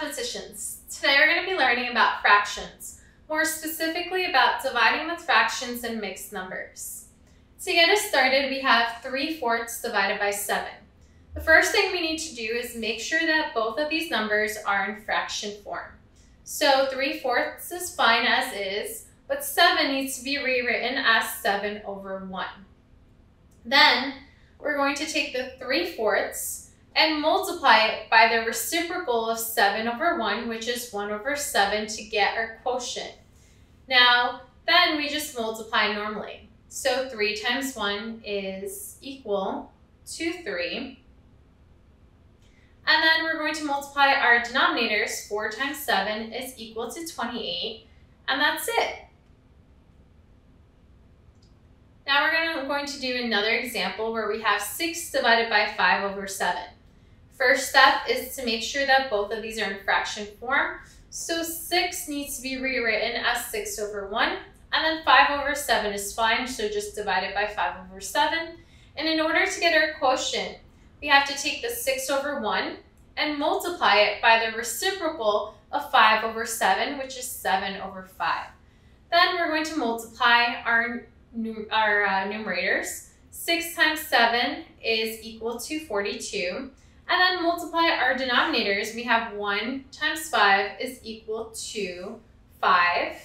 mathematicians. Today we're going to be learning about fractions, more specifically about dividing with fractions and mixed numbers. To get us started, we have 3 fourths divided by 7. The first thing we need to do is make sure that both of these numbers are in fraction form. So 3 fourths is fine as is, but 7 needs to be rewritten as 7 over 1. Then we're going to take the 3 fourths and multiply it by the reciprocal of 7 over 1, which is 1 over 7 to get our quotient. Now, then we just multiply normally. So 3 times 1 is equal to 3. And then we're going to multiply our denominators. 4 times 7 is equal to 28. And that's it. Now we're going to do another example where we have 6 divided by 5 over 7. First step is to make sure that both of these are in fraction form. So 6 needs to be rewritten as 6 over 1. And then 5 over 7 is fine, so just divide it by 5 over 7. And in order to get our quotient, we have to take the 6 over 1 and multiply it by the reciprocal of 5 over 7, which is 7 over 5. Then we're going to multiply our, our uh, numerators. 6 times 7 is equal to 42. And then multiply our denominators. We have 1 times 5 is equal to 5.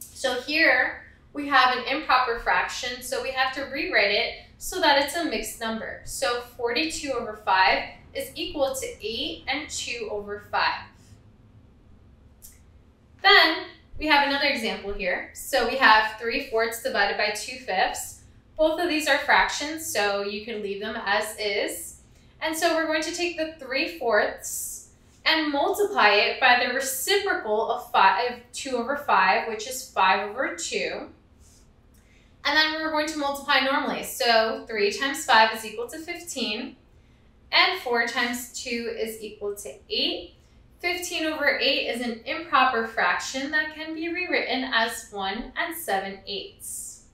So here we have an improper fraction, so we have to rewrite it so that it's a mixed number. So 42 over 5 is equal to 8 and 2 over 5. Then we have another example here. So we have 3 fourths divided by 2 fifths. Both of these are fractions, so you can leave them as is. And so we're going to take the 3 fourths and multiply it by the reciprocal of, five, 2 over 5, which is 5 over 2. And then we're going to multiply normally. So 3 times 5 is equal to 15. And 4 times 2 is equal to 8. 15 over 8 is an improper fraction that can be rewritten as 1 and 7 eighths.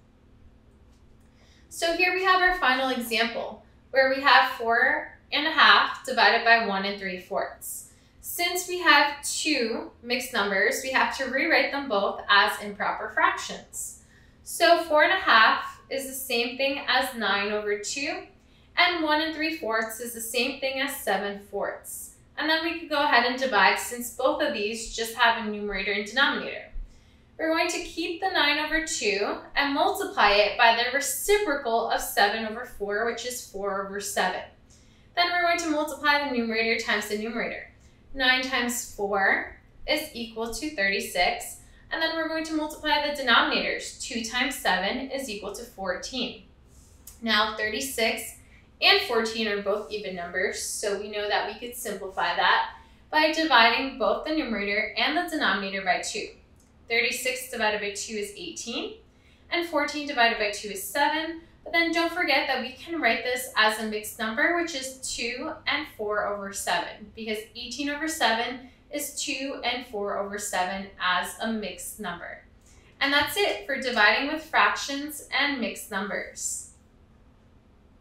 So here we have our final example, where we have 4 and a half divided by 1 and 3 fourths. Since we have two mixed numbers, we have to rewrite them both as improper fractions. So 4 and a half is the same thing as 9 over 2, and 1 and 3 fourths is the same thing as 7 fourths. And then we can go ahead and divide since both of these just have a numerator and denominator. We're going to keep the 9 over 2 and multiply it by the reciprocal of 7 over 4, which is 4 over 7. Then we're going to multiply the numerator times the numerator. 9 times 4 is equal to 36. And then we're going to multiply the denominators. 2 times 7 is equal to 14. Now 36 and 14 are both even numbers, so we know that we could simplify that by dividing both the numerator and the denominator by 2. 36 divided by 2 is 18, and 14 divided by 2 is 7, but then don't forget that we can write this as a mixed number, which is 2 and 4 over 7, because 18 over 7 is 2 and 4 over 7 as a mixed number. And that's it for dividing with fractions and mixed numbers.